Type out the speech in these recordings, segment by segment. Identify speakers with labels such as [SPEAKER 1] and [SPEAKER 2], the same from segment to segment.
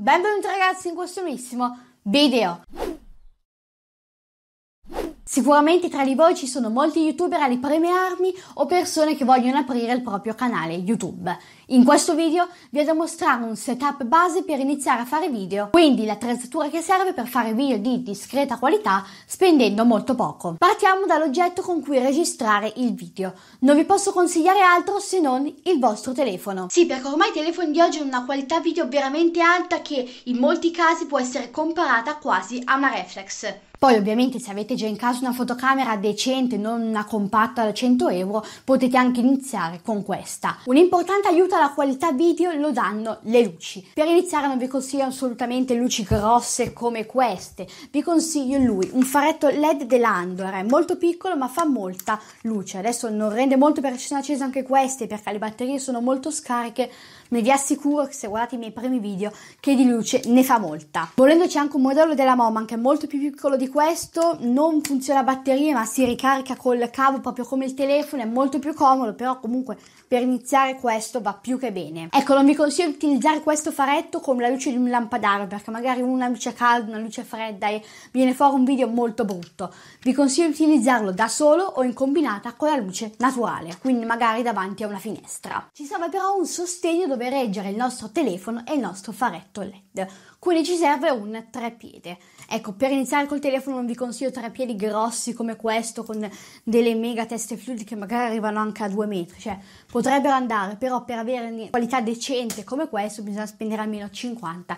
[SPEAKER 1] Benvenuti ragazzi in questo nuovissimo video. Sicuramente tra di voi ci sono molti youtuber alle prime armi o persone che vogliono aprire il proprio canale YouTube. In questo video vi ho da mostrare un setup base per iniziare a fare video, quindi l'attrezzatura che serve per fare video di discreta qualità spendendo molto poco. Partiamo dall'oggetto con cui registrare il video. Non vi posso consigliare altro se non il vostro telefono. Sì, perché ormai i telefoni di oggi hanno una qualità video veramente alta che in molti casi può essere comparata quasi a una reflex. Poi ovviamente se avete già in casa una fotocamera decente, non una compatta da 100 euro, potete anche iniziare con questa. Un importante aiuto alla qualità video lo danno le luci. Per iniziare non vi consiglio assolutamente luci grosse come queste, vi consiglio lui, un faretto LED dell'Andor, è molto piccolo ma fa molta luce. Adesso non rende molto perché sono accese anche queste perché le batterie sono molto scariche, ma vi assicuro che se guardate i miei primi video che di luce ne fa molta. Volendoci anche un modello della Moman che è molto più piccolo di questo, non funziona a batterie ma si ricarica col cavo proprio come il telefono, è molto più comodo, però comunque per iniziare questo va più che bene. Ecco, non vi consiglio di utilizzare questo faretto con la luce di un lampadario perché magari una luce calda, una luce fredda e viene fuori un video molto brutto. Vi consiglio di utilizzarlo da solo o in combinata con la luce naturale, quindi magari davanti a una finestra. Ci serve però un sostegno dove reggere il nostro telefono e il nostro faretto LED quindi ci serve un treppiede. Ecco, per iniziare col telefono non vi consiglio treppiedi grossi come questo con delle mega teste fluidi che magari arrivano anche a 2 metri, cioè potrebbero andare, però per avere qualità decente come questo bisogna spendere almeno 50-60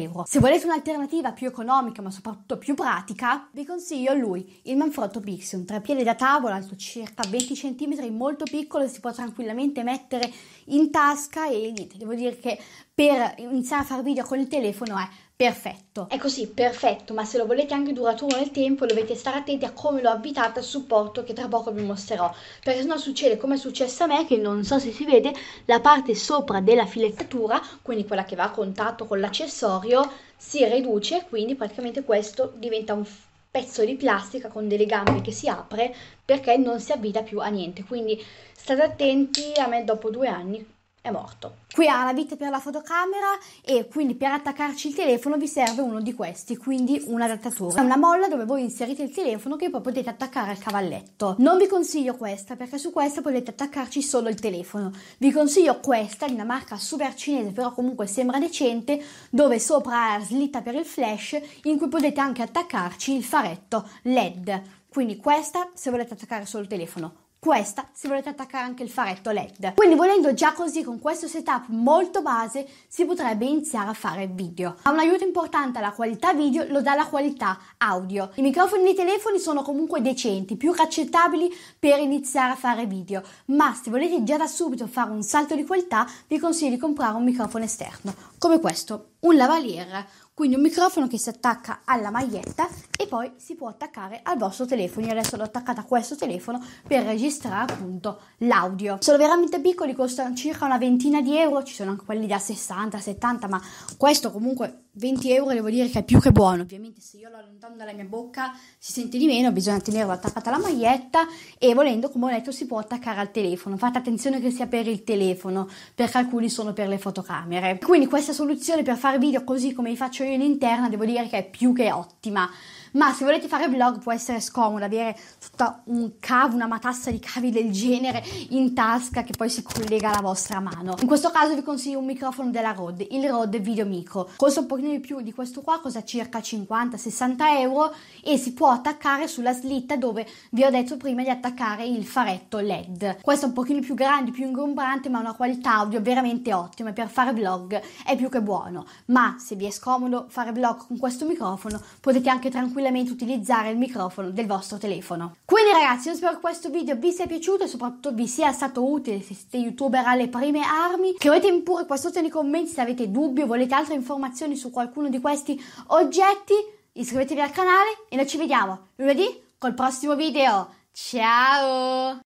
[SPEAKER 1] euro. Se volete un'alternativa più economica ma soprattutto più pratica, vi consiglio lui, il Manfrotto Pixie, un treppiede da tavola alto circa 20 cm, molto piccolo, si può tranquillamente mettere in tasca e niente, devo dire che per iniziare a fare video con il telefono è perfetto. Ecco sì, perfetto, ma se lo volete anche duraturo nel tempo dovete stare attenti a come lo avvitate al supporto che tra poco vi mostrerò, perché sennò succede come è successo a me, che non so se si vede, la parte sopra della filettatura, quindi quella che va a contatto con l'accessorio, si riduce, quindi praticamente questo diventa un pezzo di plastica con delle gambe che si apre perché non si avvita più a niente, quindi state attenti, a me dopo due anni è morto. Qui ha la vite per la fotocamera e quindi per attaccarci il telefono vi serve uno di questi, quindi un adattatore. È una molla dove voi inserite il telefono che poi potete attaccare al cavalletto. Non vi consiglio questa perché su questa potete attaccarci solo il telefono. Vi consiglio questa di una marca super cinese però comunque sembra decente dove sopra ha slitta per il flash in cui potete anche attaccarci il faretto LED. Quindi questa se volete attaccare solo il telefono questa se volete attaccare anche il faretto LED. Quindi volendo già così con questo setup molto base si potrebbe iniziare a fare video. Ma un aiuto importante alla qualità video lo dà la qualità audio. I microfoni dei telefoni sono comunque decenti, più accettabili per iniziare a fare video, ma se volete già da subito fare un salto di qualità vi consiglio di comprare un microfono esterno, come questo, un lavalier quindi un microfono che si attacca alla maglietta e poi si può attaccare al vostro telefono. Io adesso l'ho attaccata a questo telefono per registrare appunto l'audio. Sono veramente piccoli, costano circa una ventina di euro, ci sono anche quelli da 60, 70, ma questo comunque 20 euro devo dire che è più che buono. Ovviamente se io lo allontano dalla mia bocca si sente di meno, bisogna tenerlo attaccato alla maglietta e volendo, come ho detto, si può attaccare al telefono. Fate attenzione che sia per il telefono, perché alcuni sono per le fotocamere. Quindi questa soluzione per fare video così come li faccio io in interna devo dire che è più che ottima ma se volete fare vlog può essere scomodo avere tutta un cavo, una matassa di cavi del genere in tasca che poi si collega alla vostra mano. In questo caso vi consiglio un microfono della Rode, il Rode Video Micro. Costa un pochino di più di questo qua, costa circa 50-60 euro e si può attaccare sulla slitta dove vi ho detto prima di attaccare il faretto LED. Questo è un pochino più grande, più ingombrante, ma ha una qualità audio veramente ottima e per fare vlog è più che buono. Ma se vi è scomodo fare vlog con questo microfono potete anche tranquillamente tranquillamente utilizzare il microfono del vostro telefono. Quindi ragazzi, io spero che questo video vi sia piaciuto e soprattutto vi sia stato utile se siete youtuber alle prime armi. Scrivetemi pure qua sotto nei commenti se avete dubbi o volete altre informazioni su qualcuno di questi oggetti. Iscrivetevi al canale e noi ci vediamo lunedì col prossimo video. Ciao!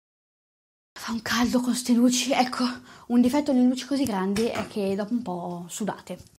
[SPEAKER 1] Fa un caldo con queste luci. Ecco, un difetto delle luci così grandi è che dopo un po' sudate.